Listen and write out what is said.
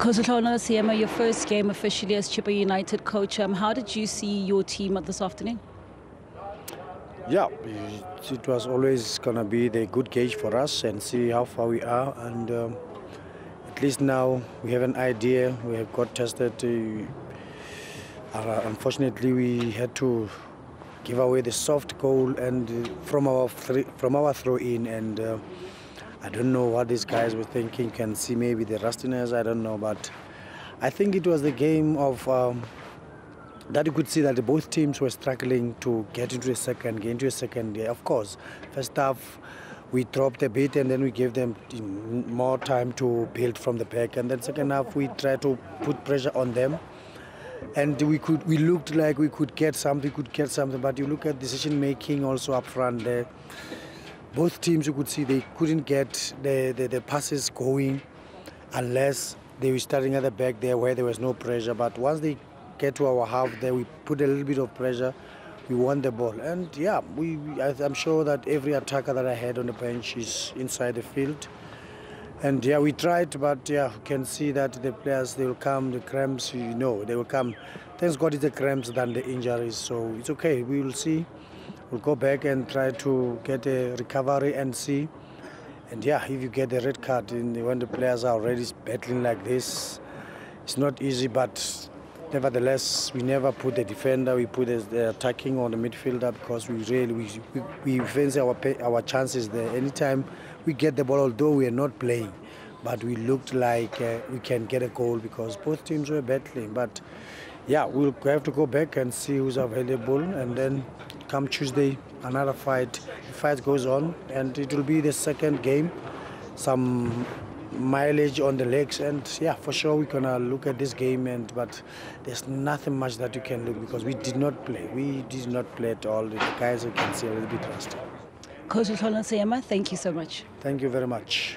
Coach Seema, your first game officially as Chippa United coach. Um, how did you see your team this afternoon? Yeah, it, it was always going to be the good gauge for us and see how far we are. And um, at least now we have an idea. We have got tested. Uh, uh, unfortunately, we had to give away the soft goal and uh, from our from our throw in and. Uh, I don't know what these guys were thinking. Can see maybe the rustiness. I don't know, but I think it was the game of um, that you could see that both teams were struggling to get into a second, get into a second. Yeah, of course, first half we dropped a bit and then we gave them more time to build from the back, and then second half we tried to put pressure on them. And we could, we looked like we could get something, could get something. But you look at decision making also up front there both teams you could see they couldn't get the, the, the, passes going unless they were starting at the back there where there was no pressure. But once they get to our half there, we put a little bit of pressure, we won the ball. And yeah, we, I'm sure that every attacker that I had on the bench is inside the field. And yeah, we tried, but yeah, you can see that the players, they will come, the cramps, you know, they will come. Thanks God it's the cramps than the injuries, so it's okay. We will see. We'll go back and try to get a recovery and see. And yeah, if you get a red card in, when the players are already battling like this, it's not easy, but nevertheless, we never put the defender, we put the attacking on the midfielder because we really, we, we, we fancy our, our chances there. Anytime we get the ball, although we are not playing, but we looked like uh, we can get a goal because both teams were battling. But yeah, we'll have to go back and see who's available and then come Tuesday, another fight. The fight goes on, and it will be the second game. Some mileage on the legs, and yeah, for sure we're gonna look at this game. And but there's nothing much that you can look because we did not play. We did not play at all. The guys you can see a little bit rusty. Coach thank you so much. Thank you very much.